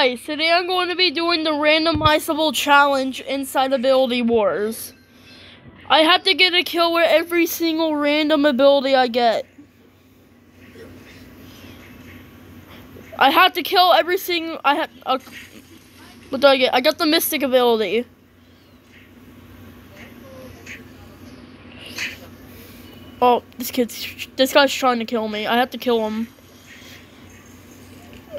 Guys, today I'm going to be doing the random ability challenge inside Ability Wars. I have to get a kill with every single random ability I get. I have to kill every single. I have. Uh, what do I get? I got the Mystic ability. Oh, this kid's. This guy's trying to kill me. I have to kill him.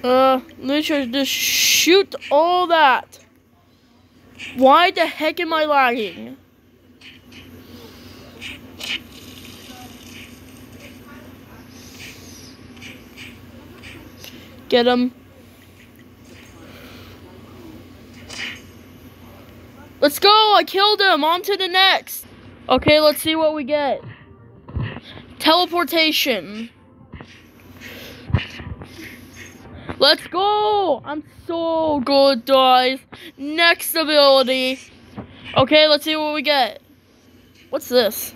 Uh, me just shoot all that. Why the heck am I lagging? Get him. Let's go! I killed him! On to the next! Okay, let's see what we get. Teleportation. Let's go! I'm so good, guys. Next ability. Okay, let's see what we get. What's this?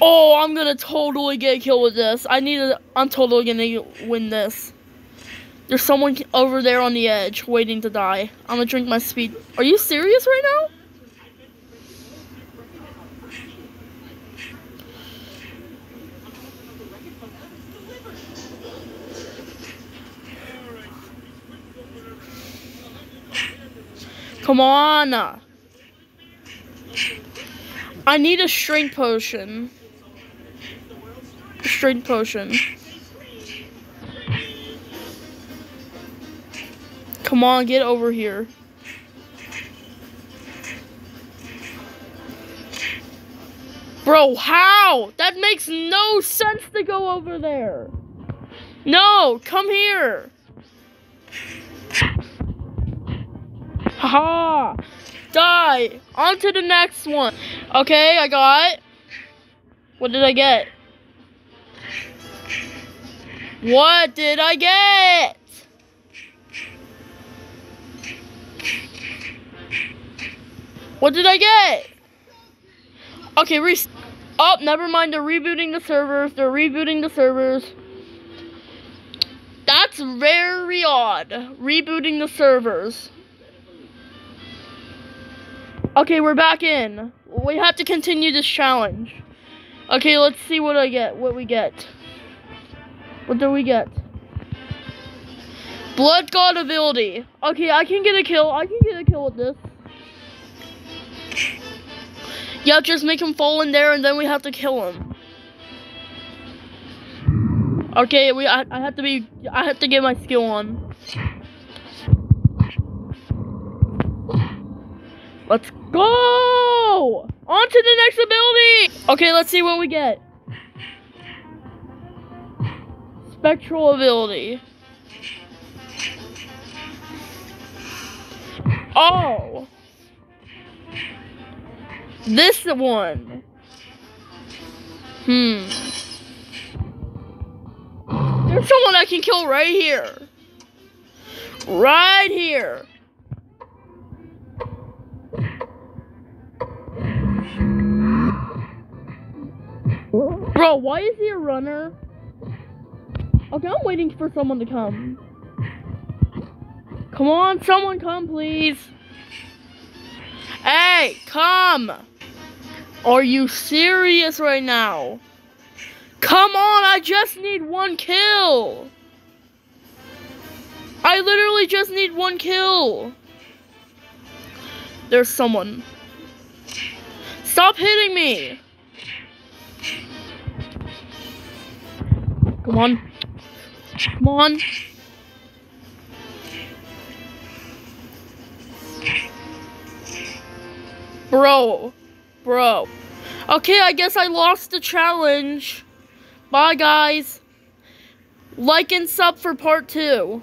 Oh, I'm gonna totally get killed with this. I need to, I'm totally gonna win this. There's someone over there on the edge waiting to die. I'm gonna drink my speed. Are you serious right now? Come on. I need a strength potion. Strength potion. Come on, get over here. Bro, how? That makes no sense to go over there. No, come here. Haha! Die! On to the next one. Okay, I got. What did I get? What did I get? What did I get? Okay, re- Oh, never mind. They're rebooting the servers. They're rebooting the servers. That's very odd. Rebooting the servers. Okay, we're back in. We have to continue this challenge. Okay, let's see what I get. What we get. What do we get? Blood God ability. Okay, I can get a kill. I can get a kill with this. Yeah, just make him fall in there and then we have to kill him. Okay, we I, I have to be I have to get my skill on. Let's go! On to the next ability! Okay, let's see what we get. Spectral ability. Oh! This one. Hmm. There's someone I can kill right here. Right here. Bro, why is he a runner? Okay, I'm waiting for someone to come. Come on, someone come, please. Hey, come. Are you serious right now? Come on, I just need one kill. I literally just need one kill. There's someone. Stop hitting me. Come on. Come on. Bro. Bro. Okay, I guess I lost the challenge. Bye, guys. Like and sub for part two.